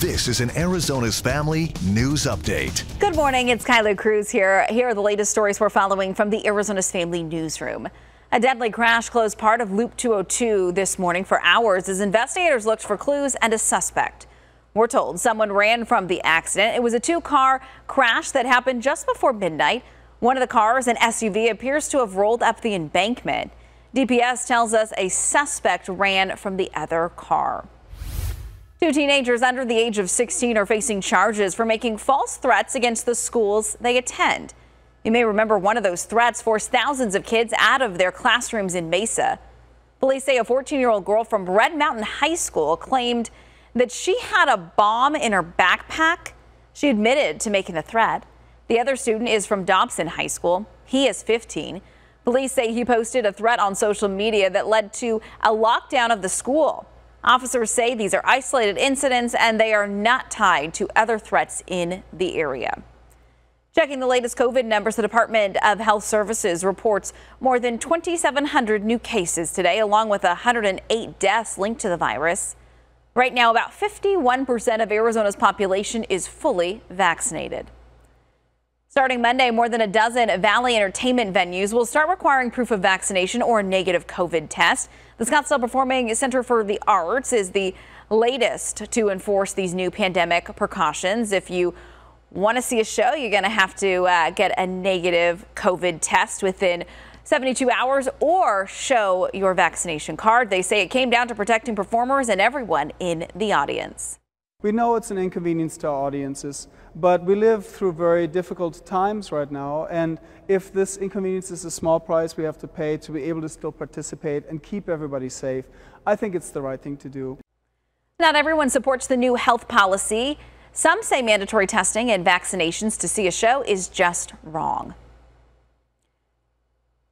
This is an Arizona's Family News Update. Good morning. It's Kyla Cruz here. Here are the latest stories we're following from the Arizona's Family Newsroom. A deadly crash closed part of Loop 202 this morning for hours as investigators looked for clues and a suspect. We're told someone ran from the accident. It was a two car crash that happened just before midnight. One of the cars, an SUV, appears to have rolled up the embankment. DPS tells us a suspect ran from the other car. Two teenagers under the age of 16 are facing charges for making false threats against the schools they attend. You may remember one of those threats forced thousands of kids out of their classrooms in Mesa. Police say a 14 year old girl from Red Mountain High School claimed that she had a bomb in her backpack. She admitted to making the threat. The other student is from Dobson High School. He is 15. Police say he posted a threat on social media that led to a lockdown of the school. Officers say these are isolated incidents and they are not tied to other threats in the area. Checking the latest COVID numbers, the Department of Health Services reports more than 2,700 new cases today, along with 108 deaths linked to the virus. Right now, about 51% of Arizona's population is fully vaccinated. Starting Monday, more than a dozen Valley entertainment venues will start requiring proof of vaccination or a negative COVID test. The Scottsdale Performing Center for the Arts is the latest to enforce these new pandemic precautions. If you want to see a show, you're going to have to uh, get a negative COVID test within 72 hours or show your vaccination card. They say it came down to protecting performers and everyone in the audience. We know it's an inconvenience to our audiences, but we live through very difficult times right now, and if this inconvenience is a small price we have to pay to be able to still participate and keep everybody safe, I think it's the right thing to do. Not everyone supports the new health policy. Some say mandatory testing and vaccinations to see a show is just wrong.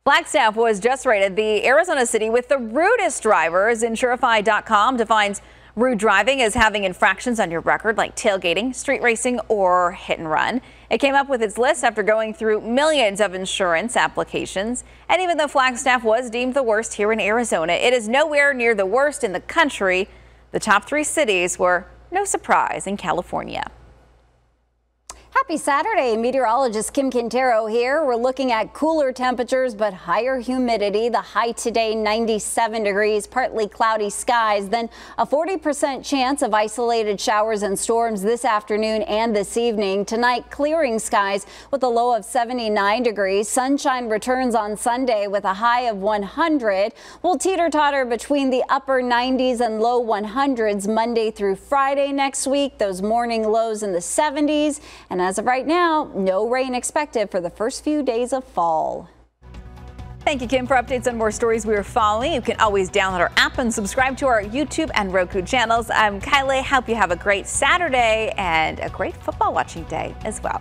Flagstaff was just rated the Arizona city with the rudest drivers. Insurify.com defines Rude driving is having infractions on your record like tailgating, street racing, or hit and run. It came up with its list after going through millions of insurance applications. And even though Flagstaff was deemed the worst here in Arizona, it is nowhere near the worst in the country. The top three cities were no surprise in California. Happy Saturday. Meteorologist Kim Quintero here. We're looking at cooler temperatures but higher humidity. The high today 97 degrees, partly cloudy skies, then a 40% chance of isolated showers and storms this afternoon and this evening. Tonight clearing skies with a low of 79 degrees. Sunshine returns on Sunday with a high of 100. We'll teeter-totter between the upper 90s and low 100s Monday through Friday next week. Those morning lows in the 70s and as of right now, no rain expected for the first few days of fall. Thank you, Kim. For updates on more stories we are following, you can always download our app and subscribe to our YouTube and Roku channels. I'm Kylie. Hope you have a great Saturday and a great football watching day as well.